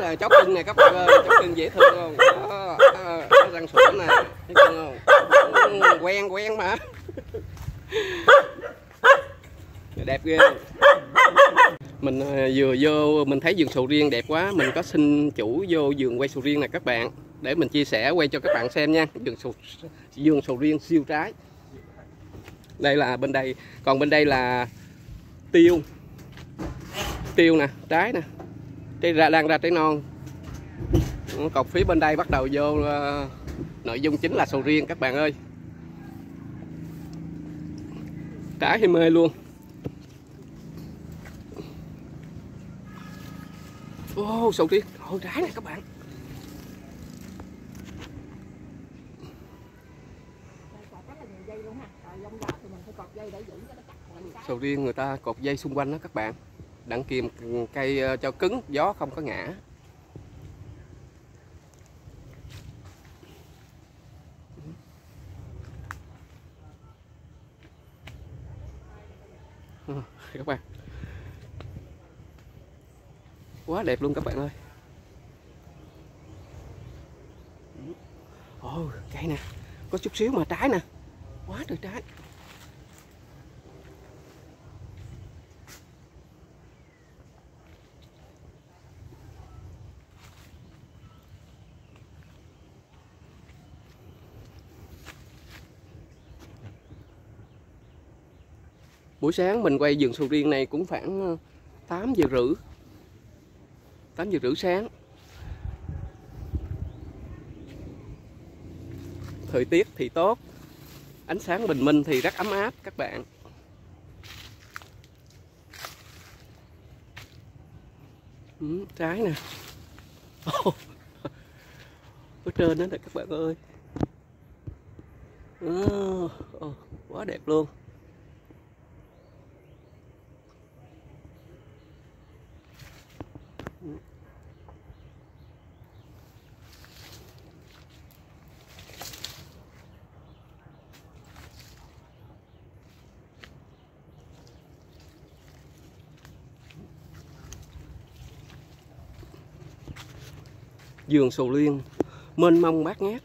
là chó cưng này các bạn ơi chó cưng dễ thương không? Đó, đó, đó răng sủa nè thấy cưng không? Ừ, quen quen mà. Đẹp ghê. Mình ờ, vừa vô mình thấy vườn sầu riêng đẹp quá mình có xin chủ vô vườn quay sầu riêng này các bạn. Để mình chia sẻ quay cho các bạn xem nha. Vườn sầu vườn sầu riêng siêu trái. Đây là bên đây còn bên đây là tiêu. Tiêu nè trái nè trái ra đang ra trái non. Cọc phía bên đây bắt đầu vô uh, nội dung chính là sầu riêng các bạn ơi. Trái thì mê luôn. Ô oh, sầu riêng. Ô trái này các bạn. Sầu riêng người ta cột dây xung quanh đó các bạn đặng kìm cây ờ, cho cứng, gió không có ngã. Các bạn. Quá đẹp luôn các bạn ơi. Ồ cây nè. Có chút xíu mà trái nè. Quá trời trái. Buổi sáng mình quay vườn sầu riêng này cũng khoảng ờ, 8 giờ rưỡi. 8 giờ rưỡi sáng. Thời tiết thì tốt ánh sáng bình minh thì rất ấm áp các bạn. Ừ, trái nè. Oh. ở trên đó nè các bạn ơi. Oh, oh, quá đẹp luôn. Vườn sầu riêng mênh mông bát ngát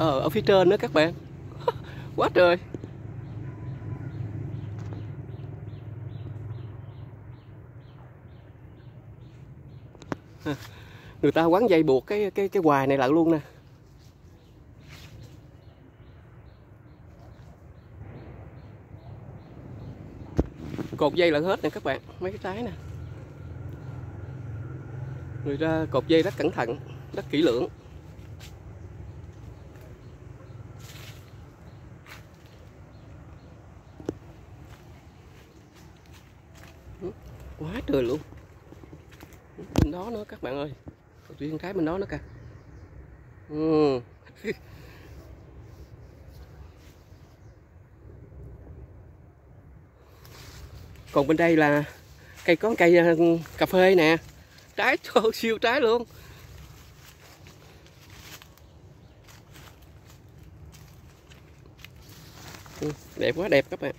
ờ, ở phía trên nữa các bạn. Quá trời người ta quán dây buộc cái cái cái hoài này lại luôn nè. Cột dây lại hết nè các bạn, mấy cái trái nè. Người ta cột dây rất cẩn thận, rất kỹ lưỡng. Quá trời luôn. Bên đó nữa các bạn ơi tuy nhiên cái bên đó nữa kìa. Ừ. còn bên đây là cây có cây ờ, cà phê nè. Trái siêu trái luôn. Ừ, đẹp quá, đẹp các bạn.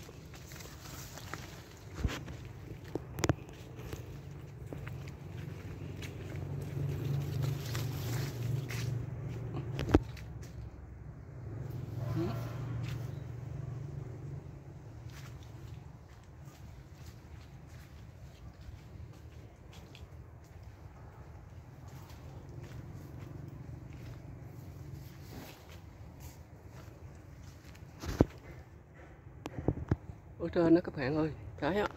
Trên đó các bạn ơi. Thấy á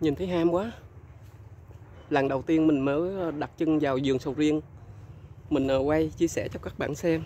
nhìn thấy ham quá. Lần đầu tiên mình mới ờ, đặt chân vào vườn sầu riêng. Mình ờ, quay chia sẻ cho các bạn xem.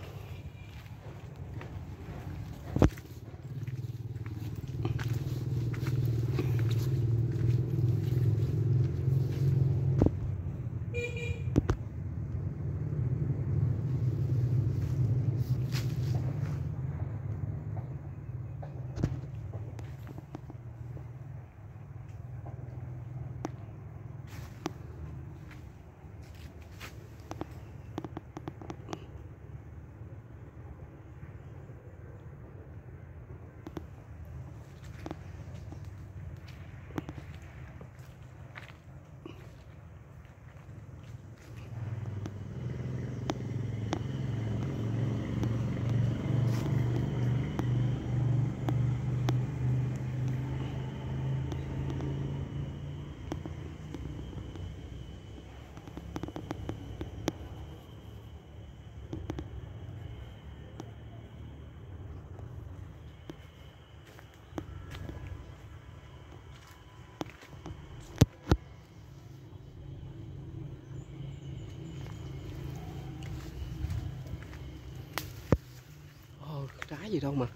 Trái gì đâu mà.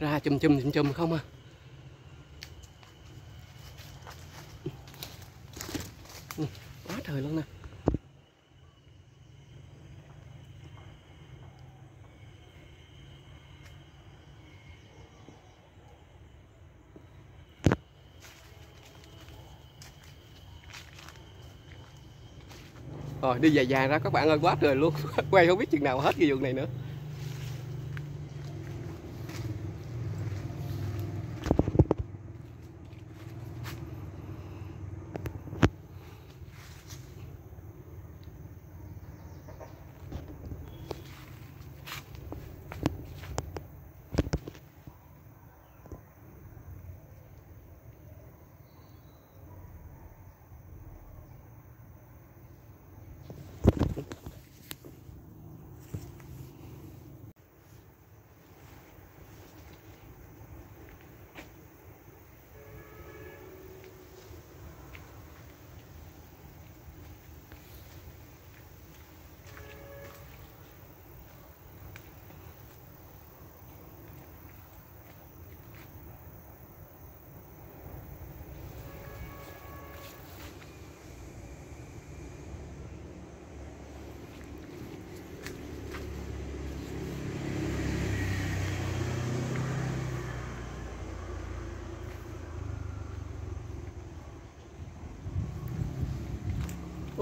Ra chùm chùm chùm chùm không à. Ừ, quá trời luôn nè. Rồi, đi dài dài ra, các bạn ơi, quá trời luôn. Quay không biết chừng nào hết cái vườn này nữa.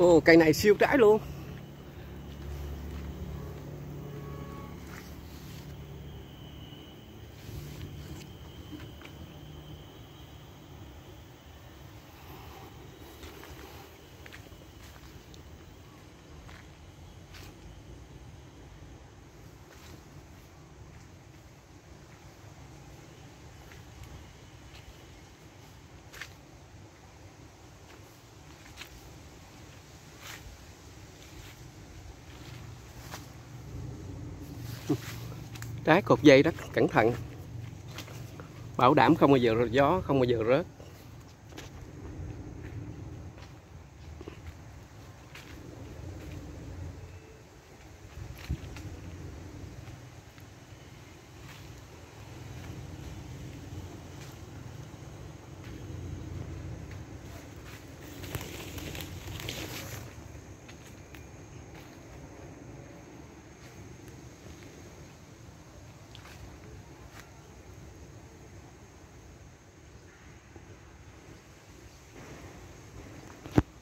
Ồ cây này siêu trái luôn. Trái cột dây rất cẩn thận. Bảo đảm không bao giờ gió, không bao giờ rớt.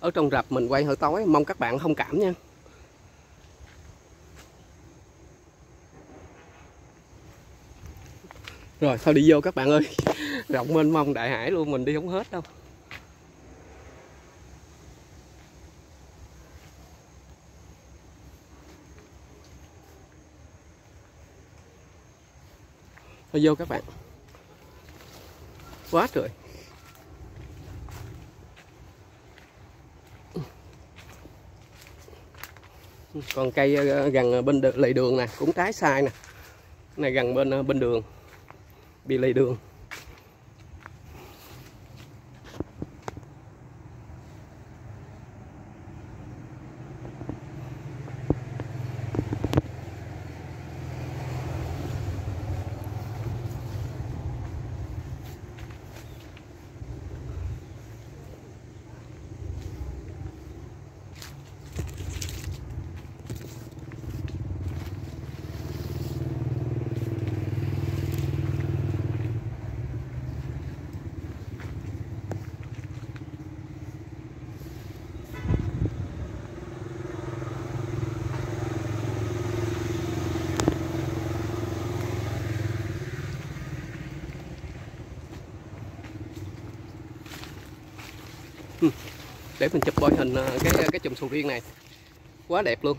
Ở trong rập mình quay hơi tối, mong các bạn thông cảm nha. Rồi, thôi đi vô các bạn ơi. Rộng mênh mông đại hải luôn, mình đi không hết đâu. Thôi vô các bạn. Quá trời. Còn cây ờ, gần ờ, bên lề đường nè, cũng trái sai nè. Này, gần bên ờ, bên đường, bị lề đường. Để mình chụp bôi hình ờ, cái ờ, cái chùm sầu riêng này. Quá đẹp luôn.